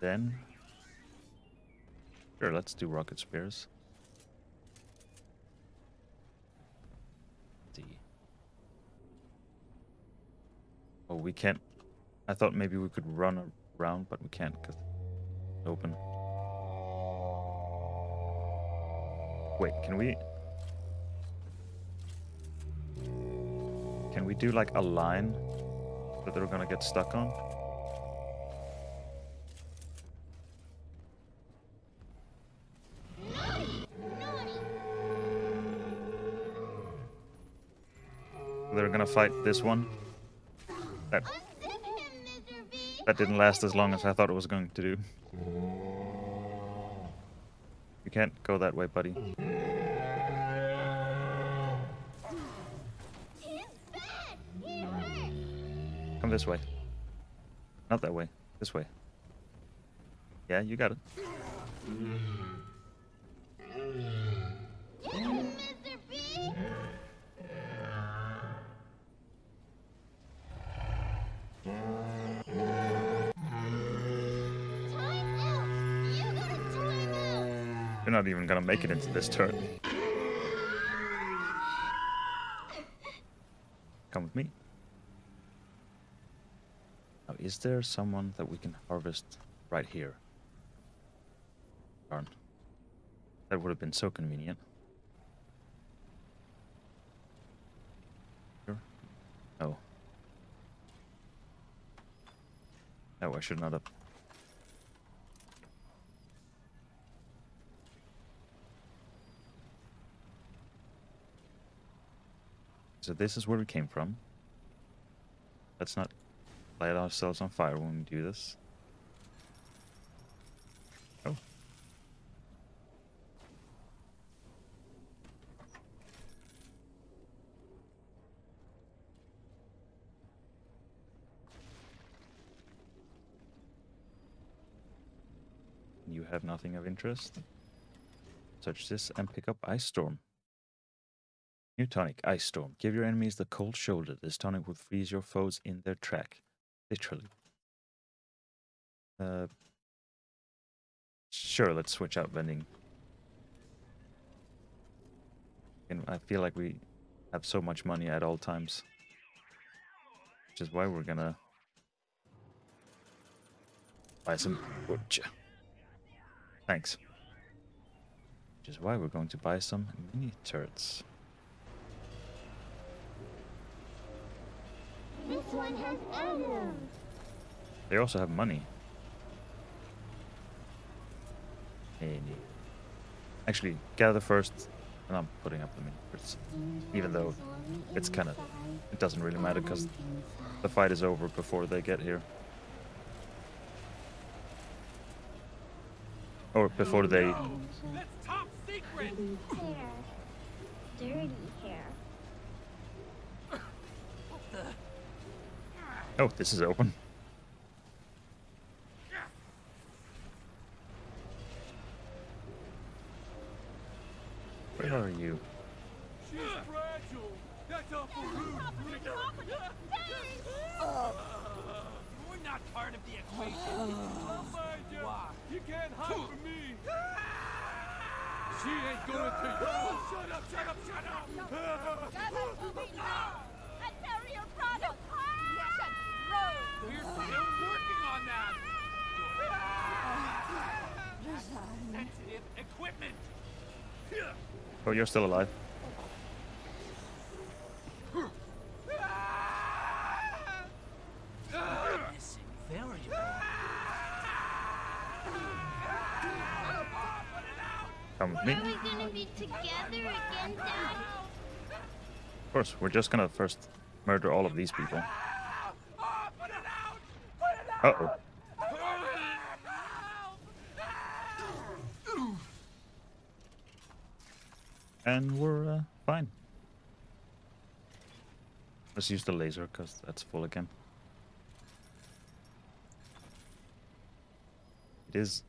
then... Sure, let's do rocket spears. see. Oh, we can't... I thought maybe we could run around, but we can't because it's open. Wait, can we... Can we do like a line that they're gonna get stuck on? They're gonna fight this one. That that didn't last as long as I thought it was going to do. You can't go that way, buddy. Come this way. Not that way. This way. Yeah, you got it. Even gonna make it into this turn. Come with me. Now, is there someone that we can harvest right here? Darn. That would have been so convenient. Oh. No, I should not have. So this is where we came from. Let's not light ourselves on fire when we do this. Oh. You have nothing of interest? Search this and pick up Ice Storm. New tonic, Ice Storm. Give your enemies the cold shoulder. This tonic will freeze your foes in their track. Literally. Uh, sure, let's switch out vending. And I feel like we have so much money at all times. Which is why we're gonna buy some butcher. Thanks. Which is why we're going to buy some mini turrets. This one has ammo. They also have money. Hey, Actually, gather first, and I'm putting up the mini. Even though it's kind of, it doesn't really matter because the fight is over before they get here. Or before they, That's top secret! Dirty oh, this is open. Still alive. Come with me. Are we gonna be together again, Dad? Of course, we're just gonna first murder all of these people. Uh-oh. And we're uh, fine. Let's use the laser, because that's full again. It is...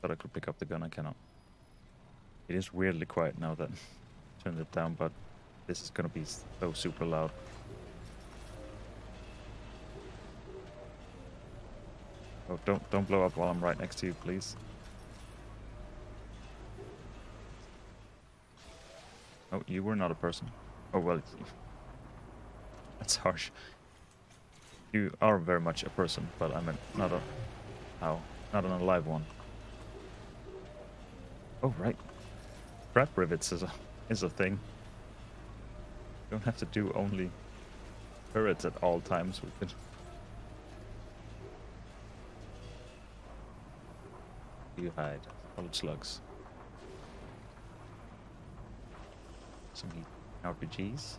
Thought I could pick up the gun, I cannot. It is weirdly quiet now that I turned it down, but this is gonna be so super loud. Oh, don't don't blow up while I'm right next to you, please. Oh, you were not a person. Oh well, that's harsh. You are very much a person, but I'm not a how not an alive one. Oh right, trap rivets is a is a thing. You don't have to do only turrets at all times. We could. You hide. Solid slugs. Some RPGs.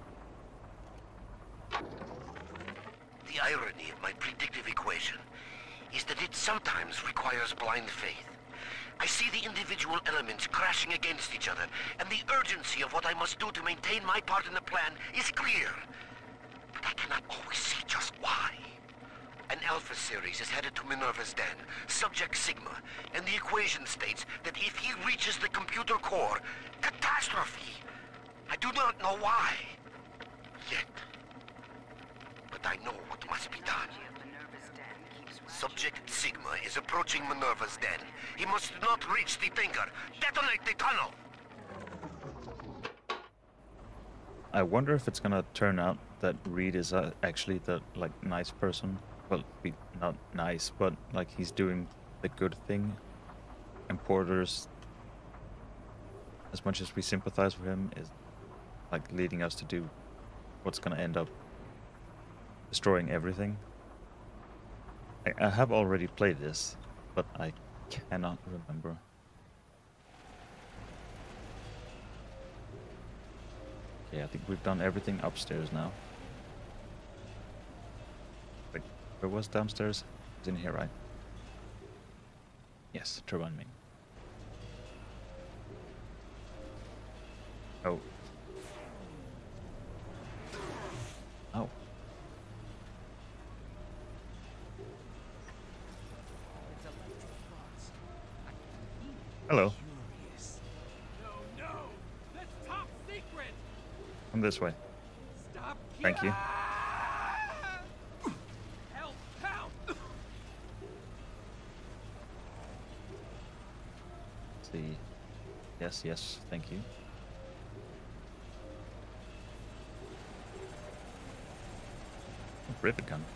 The irony of my predictive equation is that it sometimes requires blind faith. I see the individual elements crashing against each other, and the urgency of what I must do to maintain my part in the plan is clear. But I cannot always see just why. An Alpha series is headed to Minerva's den, subject Sigma, and the equation states that if he reaches the computer core, catastrophe. I do not know why. Yet. But I know what must be done. Subject Sigma is approaching Minerva's den. He must not reach the Thinker. Detonate the tunnel! I wonder if it's gonna turn out that Reed is uh, actually the like nice person. Well, be not nice, but like he's doing the good thing. And Porter's, as much as we sympathize with him, is like leading us to do what's gonna end up destroying everything. I, I have already played this, but I cannot remember. Okay, I think we've done everything upstairs now. Wait, where was downstairs? It's in here, right? Yes, turbine main. Oh. Oh. Hello. No, no! That's top secret! Come this way. Stop! Thank you. Ah! Help! Help! Let's see. Yes, yes, thank you. Rivet gun.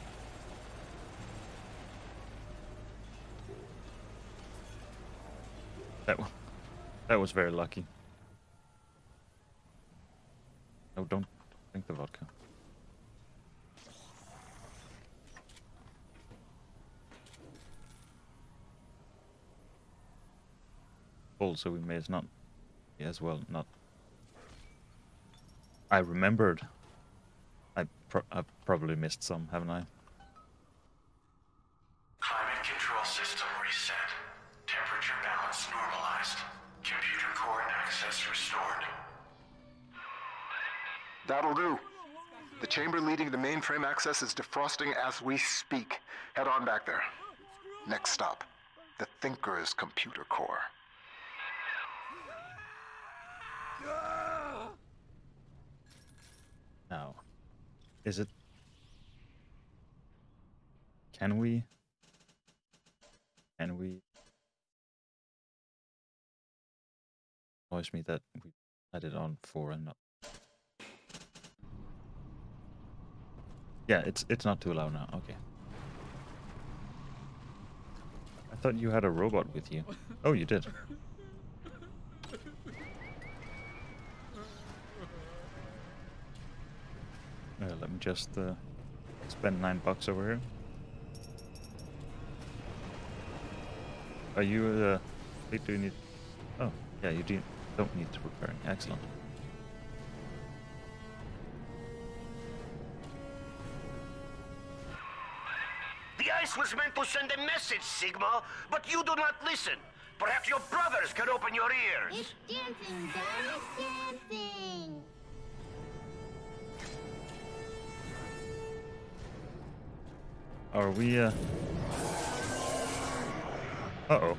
That wa- that was very lucky. No, don't drink the vodka. Full, so we may as not, yeah, as well not. I remembered. I pro- I've probably missed some, haven't I? Climate control system reset. Temperature balance normalized. Computer core access restored. That'll do. The chamber leading to mainframe access is defrosting as we speak. Head on back there. Next stop, the Thinker's computer core. Now, is it? Can we? Can we? Annoys me that we had it on four and not. Yeah, it's it's not too loud now. Okay. I thought you had a robot with you. Oh, you did. Uh, let me just uh, spend nine bucks over here. Are you uh, wait, do you need? Oh, yeah, you do, don't need to repairing. Excellent. The ice was meant to send a message, Sigma, but you do not listen. Perhaps your brothers can open your ears. It's dancing, Dad. It's dancing. Are we? Uh... Uh oh.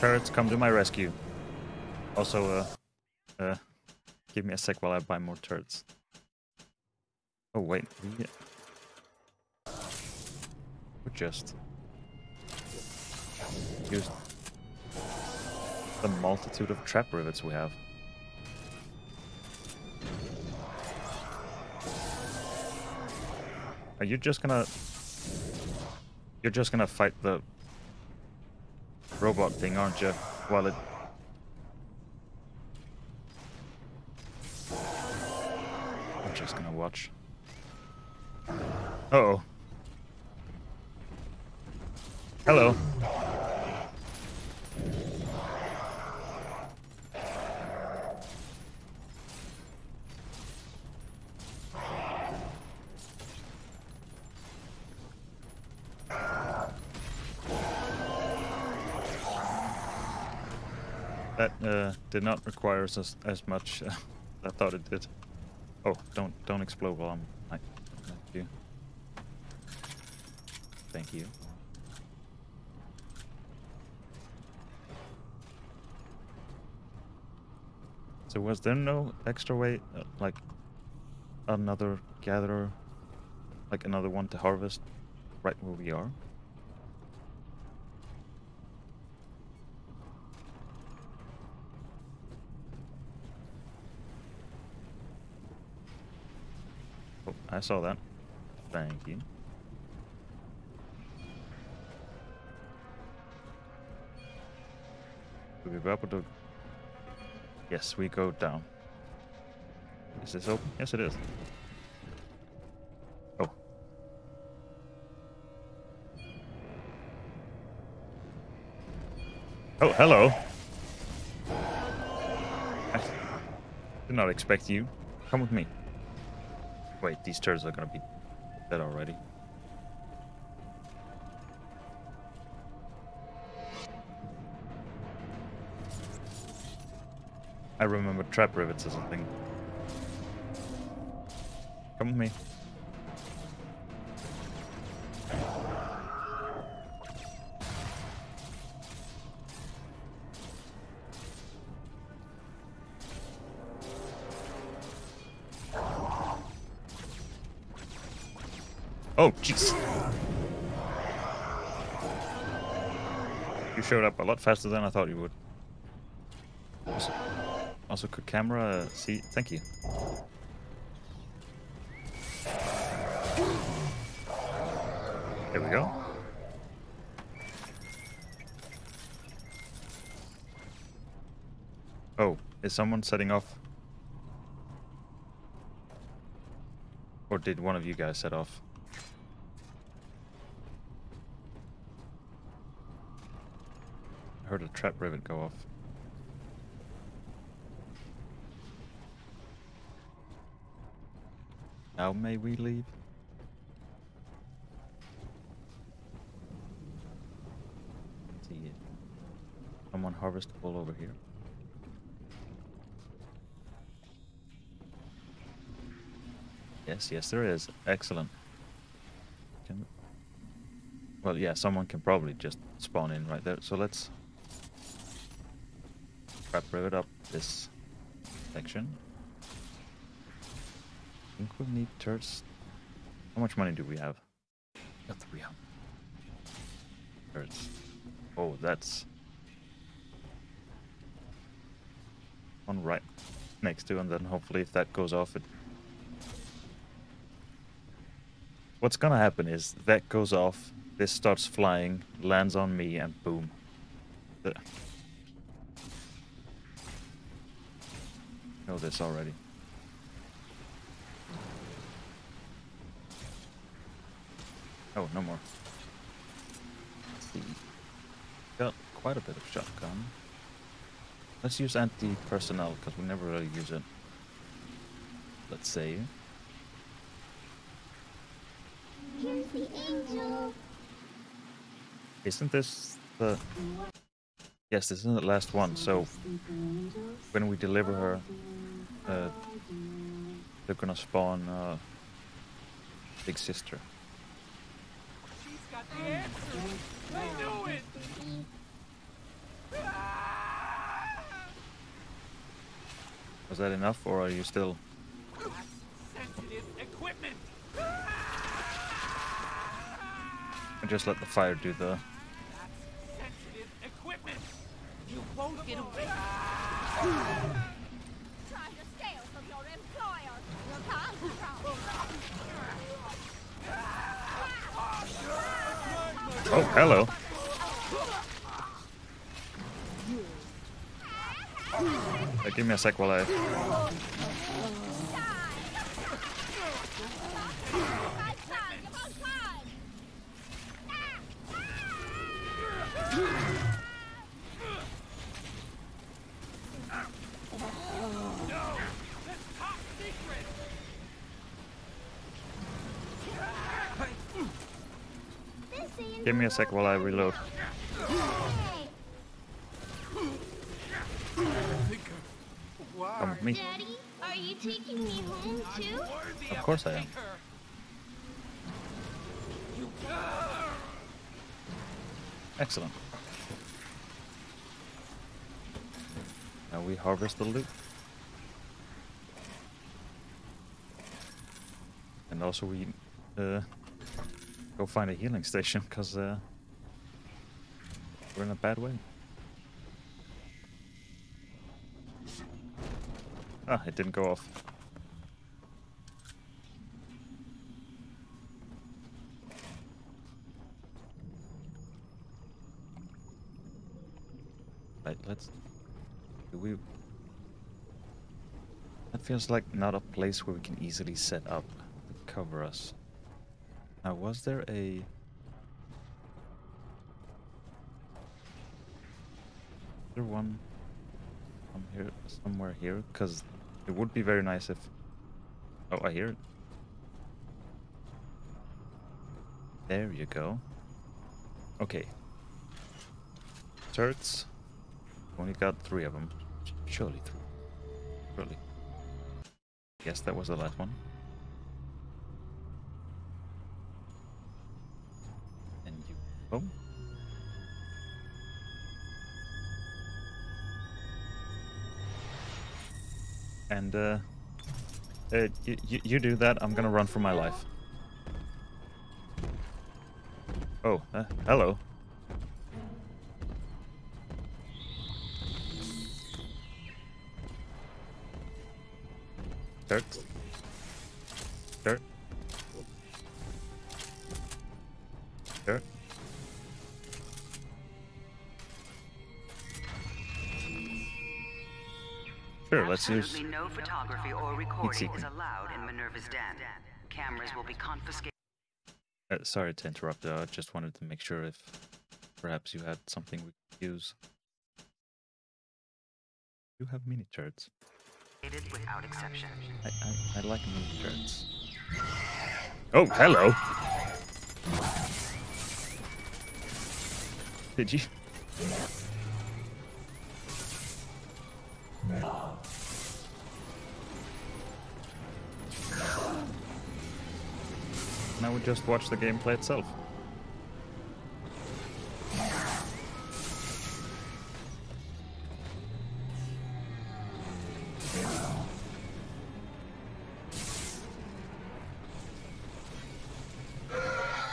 Parrots, come to my rescue. Also, uh, uh, give me a sec while I buy more turrets. Oh wait, we we just use the multitude of trap rivets we have. Are you just gonna... You're just gonna fight the robot thing, aren't you? While it... I'm just gonna watch. Uh oh Hello. That uh, did not require us as, as much. Uh, I thought it did. Oh, don't don't explode while I'm. Thank you. Thank you. So was there no extra way, uh, like another gatherer, like another one to harvest, right where we are? Oh, I saw that. Thank you. We go up or do... Yes, we go down. Is this open? Yes, it is. Oh. Oh, hello. I did not expect you. Come with me. Wait, these turtles are gonna be dead already. I remember trap rivets or something. Come with me. Showed up a lot faster than I thought you would. Also, also could camera uh, see? Thank you. There we go. Oh, is someone setting off? Or did one of you guys set off? Heard a trap rivet go off. Now may we leave? see it. Someone harvestable over here. Yes, yes, there is. Excellent. Can... Well, yeah, someone can probably just spawn in right there. So let's trap rivet up this section. I think we'll need turrets. How much money do we have? Got 300. Turrets. Oh, that's one right next to, and then hopefully if that goes off, it. What's gonna happen is that goes off, this starts flying, lands on me, and boom. The... Know this already. Oh, no more. Let's see. Got quite a bit of shotgun. Let's use anti-personnel, because we never really use it. Let's save. Here's the angel. Isn't this the... Yes, this isn't the last one, so when we deliver her, uh, they're gonna spawn uh, Big Sister. She's got the answer! I it! Was that enough, or are you still? Sensitive equipment. I just let the fire do the. That's sensitive equipment. You won't get away. Oh, hello. Uh, give me a sec while I. Give me a sec while I reload. Hey, Thinker. Why? Come with me. Daddy, are you taking me home too? Of course I am. Excellent. Now we harvest the loot. And also we uh, go find a healing station because uh, we're in a bad way. Ah, it didn't go off. Right, let's. Do we. That feels like not a place where we can easily set up to cover us. Now, was there a. There one. from here, somewhere here? Because it would be very nice if. Oh, I hear it. There you go. Okay. Turrets. Only got three of them. Surely three. Surely. Guess that was the last one. Oh. And uh, uh you, you, do that. I'm gonna run for my life. Oh, uh, hello. Dirt. Sure, let's no photography or recording is allowed in Minerva's den. Cameras will be confiscated. Uh, sorry to interrupt. Uh, I just wanted to make sure if perhaps you had something we could use. You have mini turds. without exception. I, I, I like mini turds. Oh, hello. Did you? Now we just watch the gameplay itself.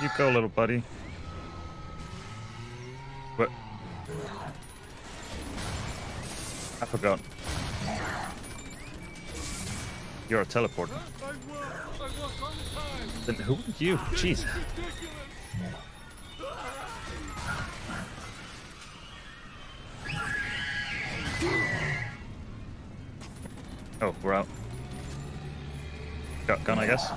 You go, little buddy. What? I forgot. You're a teleporter. Then who are you? Jeez. Oh, we're out. Got gun, I guess.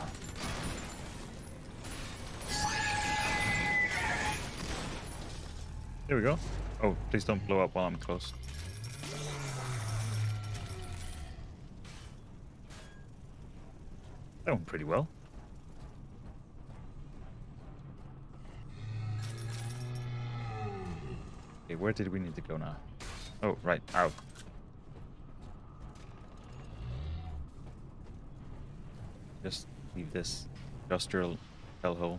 Here we go. Oh, please don't blow up while I'm close. Pretty well. Okay, where did we need to go now? Oh, right, out. Just leave this industrial hellhole.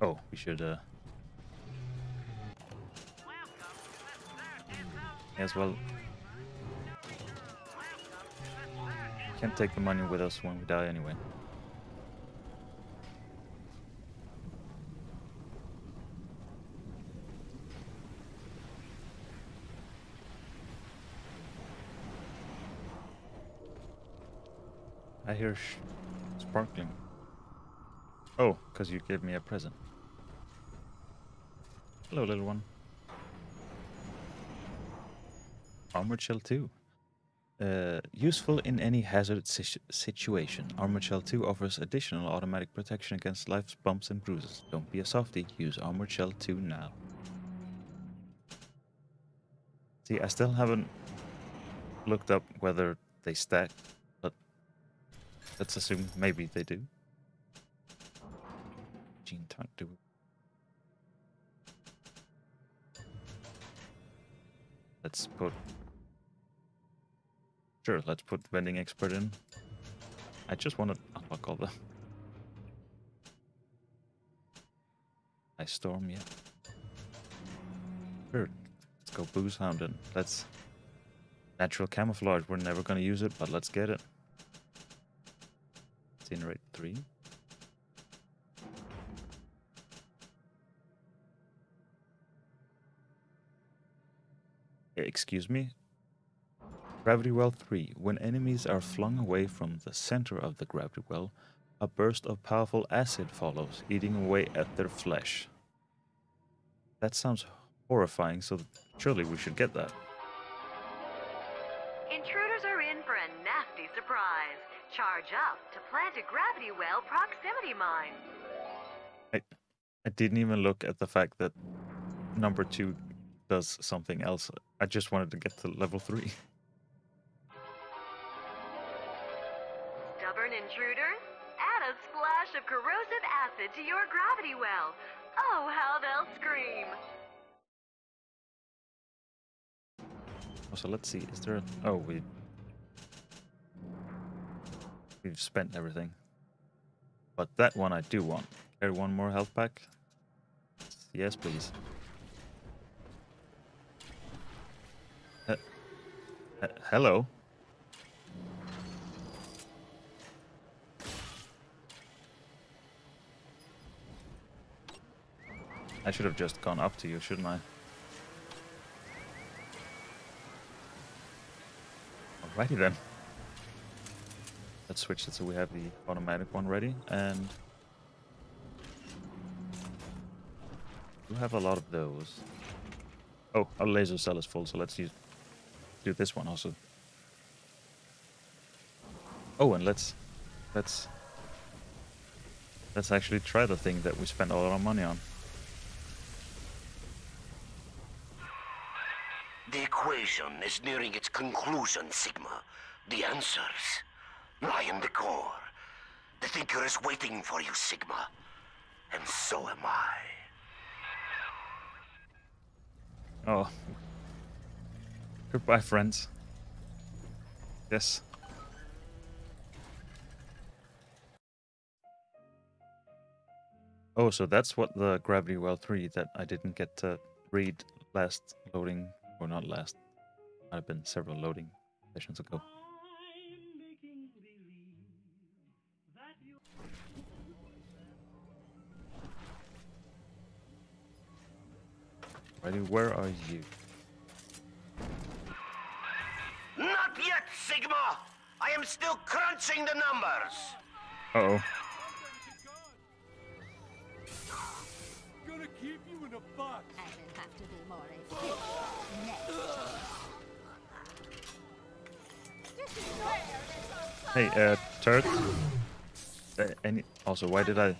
Oh, we should, uh... As well. can't take the money with us when we die anyway. I hear sparkling. Oh, because you gave me a present. Hello, little one. Armored Shell 2. Uh, useful in any hazard si- situation. Armor Shell 2 offers additional automatic protection against life's bumps and bruises. Don't be a softie. Use Armor Shell 2 now. See, I still haven't looked up whether they stack, but let's assume maybe they do. Gene tonic do. Let's put. Sure, let's put vending expert in. I just want to oh, unlock all the. Ice storm, yeah. Sure, let's go booze hound and let's. Natural camouflage. We're never gonna use it, but let's get it. Incinerate three. Excuse me? Gravity Well 3. When enemies are flung away from the center of the gravity well, a burst of powerful acid follows, eating away at their flesh. That sounds horrifying, so surely we should get that. Intruders are in for a nasty surprise. Charge up to plant a gravity well proximity mine. I, I didn't even look at the fact that number two does something else. I just wanted to get to level three. intruders? Add a splash of corrosive acid to your gravity well. Oh, how they'll scream. Oh, so let's see. Is there? A, oh, we we've spent everything. But that one I do want. Carry one more health pack. Yes, please. Uh, uh, hello. I should have just gone up to you, shouldn't I? Alrighty then. Let's switch it so we have the automatic one ready and we have a lot of those. Oh, our laser cell is full, so let's use do this one also. Oh, and let's let's let's actually try the thing that we spent all our money on. The equation is nearing its conclusion, Sigma. The answers lie in the core. The Thinker is waiting for you, Sigma. And so am I. Oh. Goodbye, friends. Yes. Oh, so that's what the Gravity Well 3 that I didn't get to read last loading, or not last, might have been several loading sessions ago. Ready, where are you? Not yet, Sigma! I am still crunching the numbers! Uh oh. Gonna keep you in a box. I will have to be more efficient next. Hey, uh, turret. Uh, any? Also, why did I?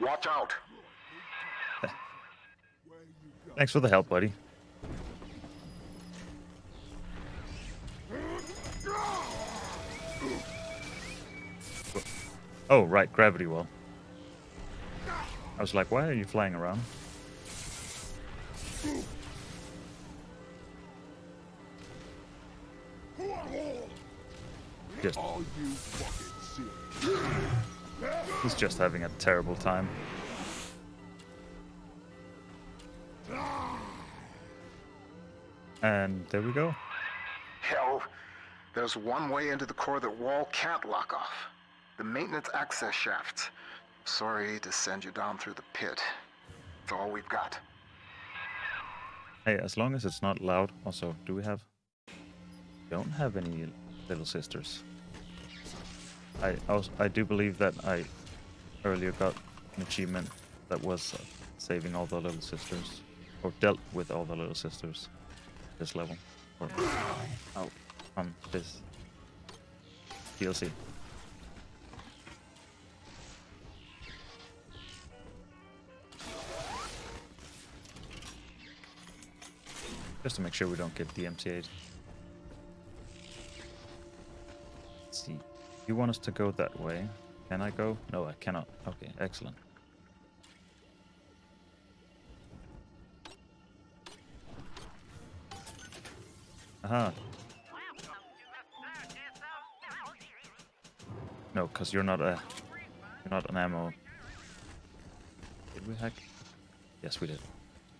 Watch out! Thanks for the help, buddy. Oh, right, gravity well. I was like, why are you flying around? Just, All you fucking sick. he's just having a terrible time. And there we go. Hell, there's one way into the core that Wahl can't lock off. The maintenance access shaft. Sorry to send you down through the pit. It's all we've got. Hey, as long as it's not loud. Also, do we have? don't have any little sisters. I also, I do believe that I earlier got an achievement that was uh, saving all the little sisters, or dealt with all the little sisters this level, or oh, on this DLC. Just to make sure we don't get DMCA'd. Let's see. You want us to go that way? Can I go? No, I cannot. Okay, excellent. Aha. No, because you're not a you're not an ammo. Did we hack? Yes, we did.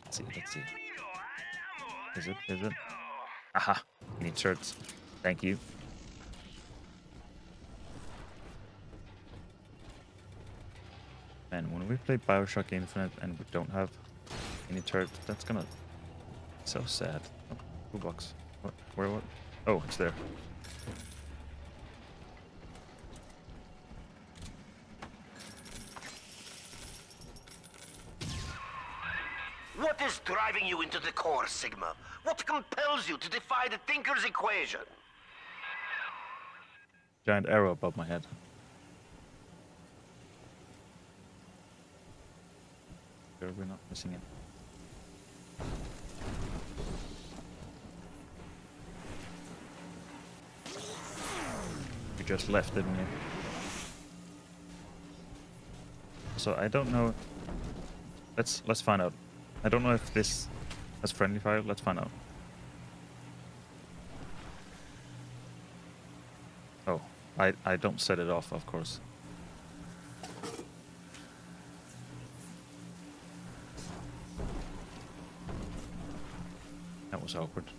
Let's see. Let's see. Is it? Is it? Aha! Need shirts. Thank you. And when we play Bioshock Infinite and we don't have any turret, that's gonna be so sad. Oh, box? What? Where? What? Oh, it's there. What is driving you into the core, Sigma? What compels you to defy the Thinker's equation? Giant arrow above my head. Sure, we're not missing it. You just left, didn't you? So I don't know. Let's let's find out. I don't know if this has friendly fire. Let's find out. Oh, I I don't set it off, of course. Awkward.